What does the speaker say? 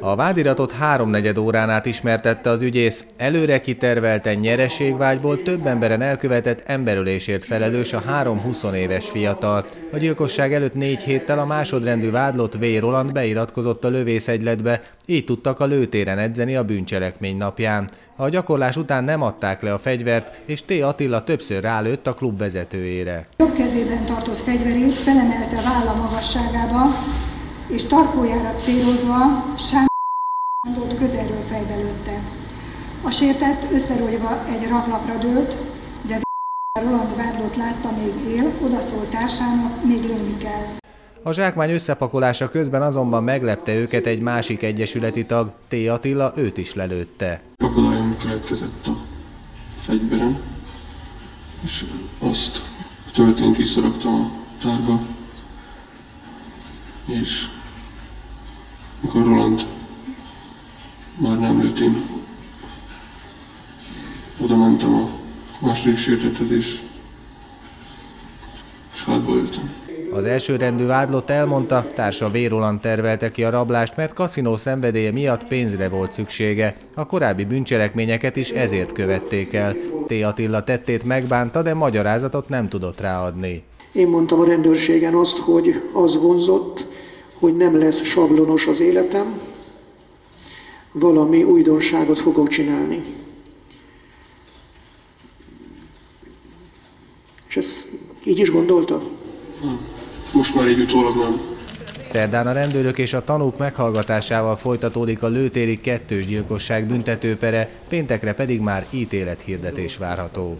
A vádiratot háromnegyed órán át ismertette az ügyész. Előre kitervelten nyereségvágyból több emberen elkövetett emberölésért felelős a három 20 éves fiatal. A gyilkosság előtt négy héttel a másodrendű vádlott V. Roland beiratkozott a lövészegyletbe, így tudtak a lőtéren edzeni a bűncselekmény napján. A gyakorlás után nem adták le a fegyvert, és T. Attila többször rálőtt a klub vezetőjére. Jobb kezében tartott fegyverét felemelte válla magasságába, és tarkójára célozva Sándort közelről fejbe lőtte. A sértett összerogyva egy raklapra dőlt, de Roland vádlott látta még él, odaszólt társának, még lőni kell. A zsákmány összepakolása közben azonban meglepte őket egy másik egyesületi tag, T. Attila őt is lelőtte. Akadályom keletkezett a fegyverem, és azt a töltényt visszaraktam a tárba, és mikor Roland már nem lőtt, én oda mentem a második sértethez, és, és hátba lőttem. Az elsőrendű vádlott elmondta, társa Vérolan tervelte ki a rablást, mert kaszinó szenvedélye miatt pénzre volt szüksége. A korábbi bűncselekményeket is ezért követték el. T. Attila tettét megbánta, de magyarázatot nem tudott ráadni. Én mondtam a rendőrségen azt, hogy az vonzott, hogy nem lesz sablonos az életem, valami újdonságot fogok csinálni. És ezt így is gondolta? Most már így utólag nem. Szerdán a rendőrök és a tanúk meghallgatásával folytatódik a lőtéri kettős gyilkosság büntetőpere, péntekre pedig már ítélethirdetés várható.